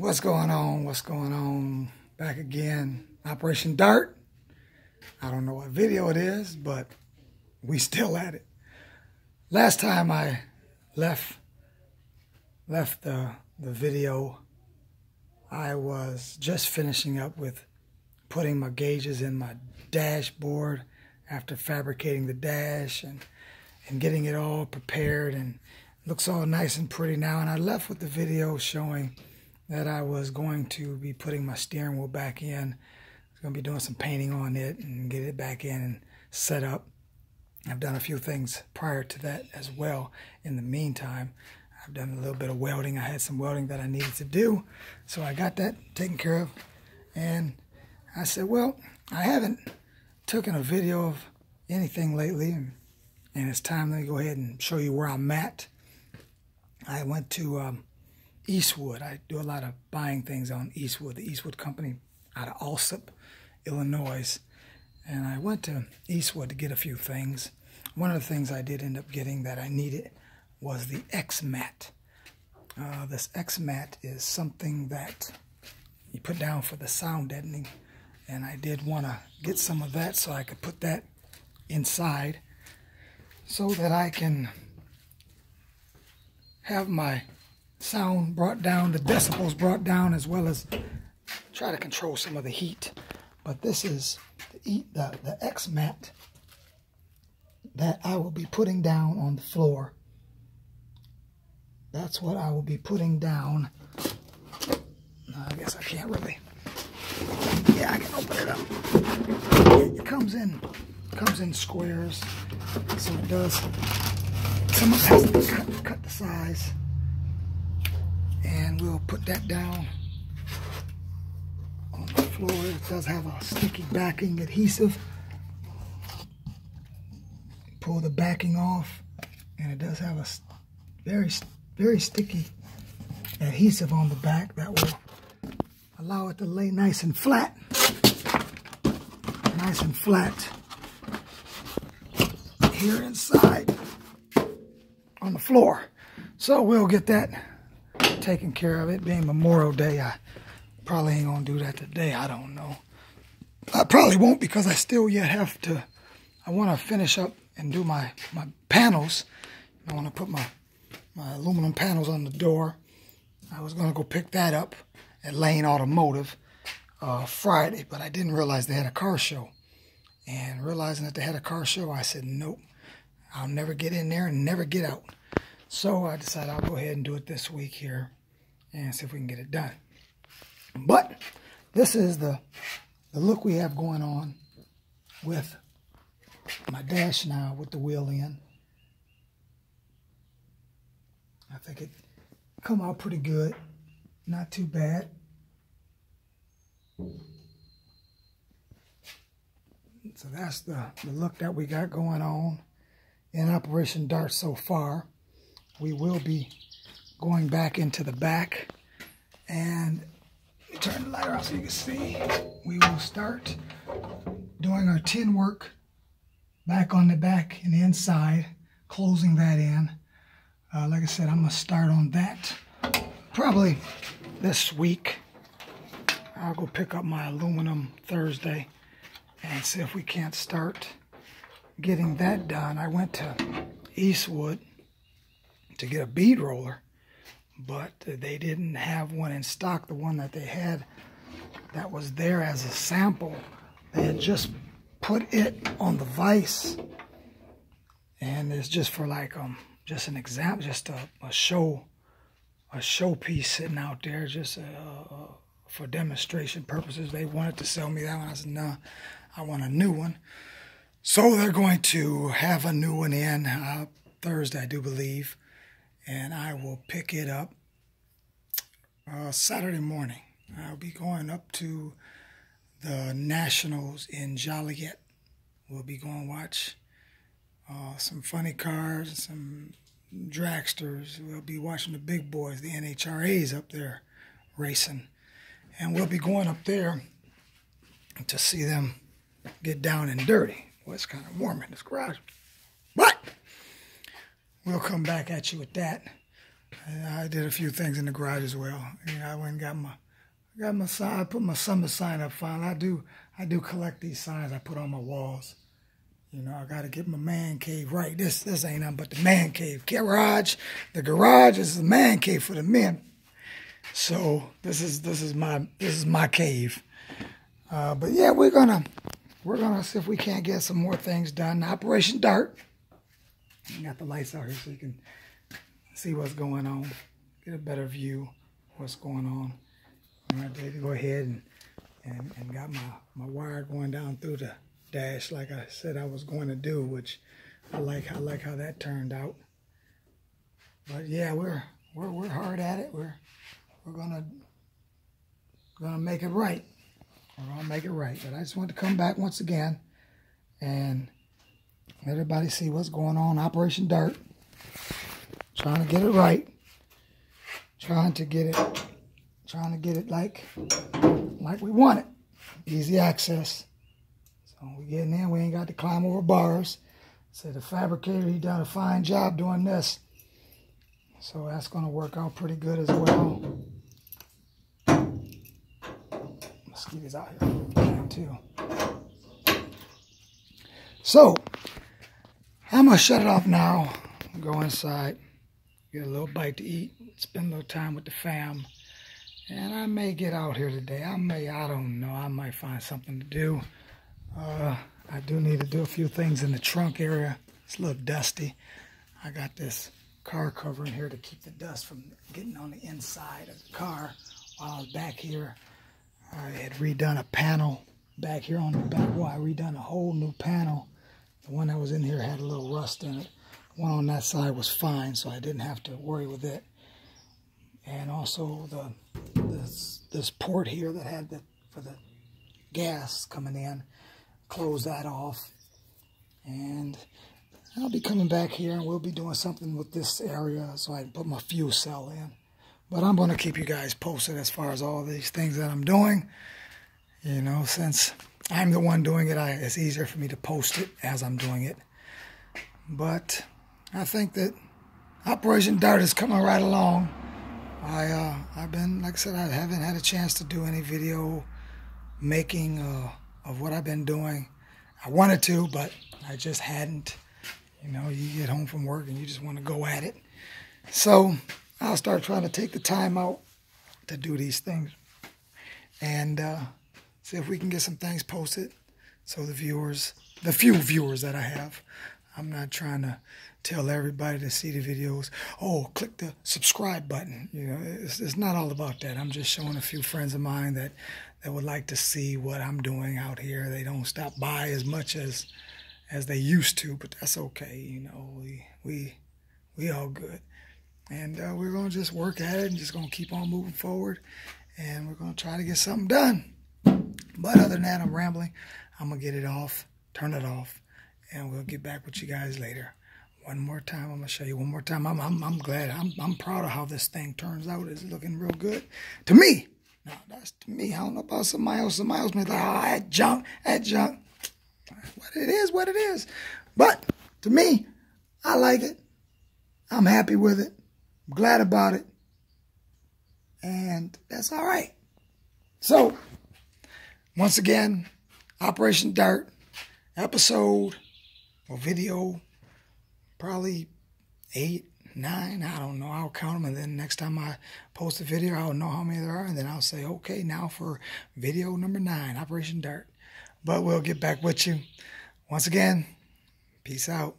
What's going on? What's going on? Back again. Operation Dart. I don't know what video it is, but we still at it. Last time I left left the the video, I was just finishing up with putting my gauges in my dashboard after fabricating the dash and and getting it all prepared and looks all nice and pretty now. And I left with the video showing that I was going to be putting my steering wheel back in. I was going to be doing some painting on it and get it back in and set up. I've done a few things prior to that as well. In the meantime, I've done a little bit of welding. I had some welding that I needed to do. So I got that taken care of. And I said, well, I haven't taken a video of anything lately. And, it's time to go ahead and show you where I'm at. I went to um, Eastwood. I do a lot of buying things on Eastwood, the Eastwood company out of Alsip, Illinois. And I went to Eastwood to get a few things. One of the things I did end up getting that I needed was the X-Mat. Uh, this X-Mat is something that you put down for the sound deadening. And I did want to get some of that so I could put that inside so that I can have my sound brought down, the decibels brought down, as well as try to control some of the heat. But this is the, the, the X-Mat that I will be putting down on the floor. That's what I will be putting down. I guess I can't really. Yeah, I can open it up. It comes in comes in squares, so it does. Some of it has to cut, cut the size we'll put that down on the floor. It does have a sticky backing adhesive. Pull the backing off and it does have a very, very sticky adhesive on the back that will allow it to lay nice and flat. Nice and flat here inside on the floor. So we'll get that taking care of it. Being Memorial Day, I probably ain't to do that today. I don't know. I probably won't because I still yet have to, I want to finish up and do my, my panels. I want to put my, my aluminum panels on the door. I was to go pick that up at Lane Automotive uh, Friday, but I didn't realize they had a car show. And realizing that they had a car show, I said, nope, I'll never get in there and never get out. So I decided I'll go ahead and do it this week here and see if we can get it done. But this is the, the look we have going on with my dash now with the wheel in. I think it come out pretty good. Not too bad. So that's the, the look that we got going on in Operation Dart so far we will be going back into the back and turn the light off so you can see. We will start doing our tin work back on the back and inside, closing that in. Uh, like I said, I'm going to start on that probably this week. I'll go pick up my aluminum Thursday and see if we can't start getting that done. I went to Eastwood to get a bead roller, but they didn't have one in stock. The one that they had that was there as a sample, they had just put it on the vise, and it's just for like um just an example, just a, a show, a showpiece sitting out there, just uh, uh, for demonstration purposes. They wanted to sell me that one. I said, no, I want a new one. So they're going to have a new one in uh, Thursday, I do believe and I will pick it up uh, Saturday morning. I'll be going up to the Nationals in Joliet. We'll be going to watch uh, some funny cars, some dragsters. We'll be watching the big boys, the NHRAs up there racing. And we'll be going up there to see them get down and dirty. Well, it's kind of warm in this garage. We'll come back at you with that. I did a few things in the garage as well. You know, I went and got my got my sign. I put my summer sign up finally. I do I do collect these signs I put on my walls. You know, I got to get my man cave right. This this ain't nothing but the man cave. Garage, the garage is the man cave for the men. So this is this is my this is my cave. Uh, but yeah, we're gonna we're gonna see if we can't get some more things done. Operation Dart. Got the lights out here so you can see what's going on, get a better view what's going on. I did go ahead and, and, and got my, my wire going down through the dash like I said I was going to do, which I like I like how that turned out. But yeah, we're we're we're hard at it. We're we're gonna gonna make it right. We're gonna make it right. But I just want to come back once again and let everybody see what's going on. Operation Dirt. Trying to get it right. Trying to get it trying to get it like like we want it. Easy access. So we get in we ain't got to climb over bars. So the fabricator, he done a fine job doing this. So that's going to work out pretty good as well. Mosquitoes out here too. So, I'm going to shut it off now. Go inside, get a little bite to eat, spend a little time with the fam. And I may get out here today. I may, I don't know. I might find something to do. Uh, I do need to do a few things in the trunk area. It's a little dusty. I got this car cover in here to keep the dust from getting on the inside of the car. While I was back here, I had redone a panel back here on the back wall. I redone a whole new panel. The one that was in here had a little rust in it. The one on that side was fine, so I didn't have to worry with it. And also the this, this port here that had the for the gas coming in, close that off. And I'll be coming back here and we'll be doing something with this area so I can put my fuel cell in. But I'm going to keep you guys posted as far as all these things that I'm doing. You know, since I'm the one doing it, I, it's easier for me to post it as I'm doing it. But I think that Operation Dart is coming right along. I uh, I've been like I said I haven't had a chance to do any video making uh, of what I've been doing. I wanted to, but I just hadn't. You know, you get home from work and you just want to go at it. So I'll start trying to take the time out to do these things and uh, see if we can get some things posted so the viewers, the few viewers that I have, I'm not trying to tell everybody to see the videos. Oh, click the subscribe button. You know, it's, it's not all about that. I'm just showing a few friends of mine that that would like to see what I'm doing out here. They don't stop by as much as as they used to, but that's okay. You know, we we we all good, and uh, we're gonna just work at it and just gonna keep on moving forward, and we're gonna try to get something done. But other than that, I'm rambling. I'm gonna get it off, turn it off, and we'll get back with you guys later one more time. I'm gonna show you one more time. I'm I'm, I'm glad. I'm I'm proud of how this thing turns out. It's looking real good to me. Now that's to me. I don't know about somebody else. Somebody else may like, oh, that junk, that junk. What it is, what it is. But to me, I like it. I'm happy with it. I'm glad about it. And that's all right. So, once again, Operation Dart, episode or video probably eight, nine, I don't know. I'll count them, and then next time I post a video, I'll know how many there are, and then I'll say, okay, now for video number nine, Operation Dart. But we'll get back with you. Once again, peace out.